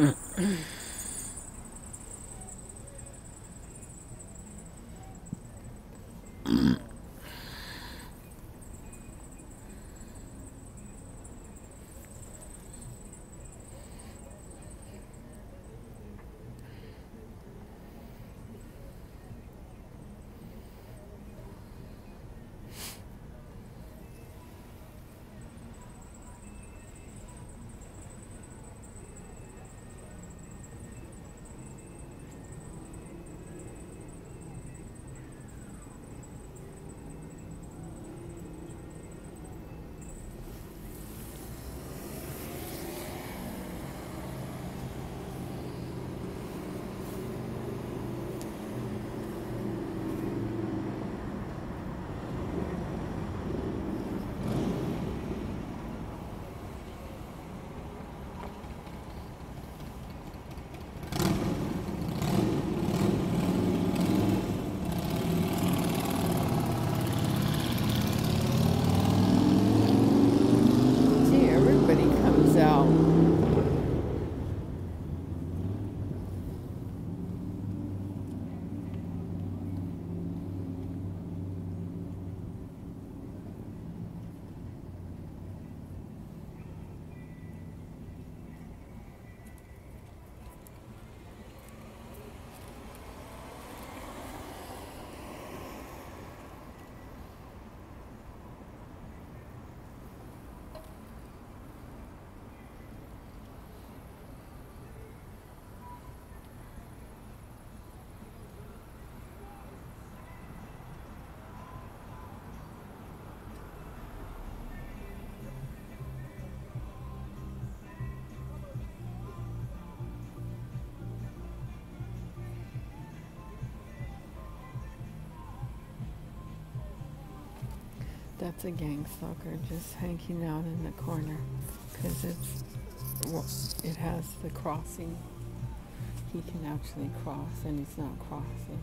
Out. That's a gang stalker just hanging out in the corner because it's well, it has the crossing. He can actually cross, and he's not crossing.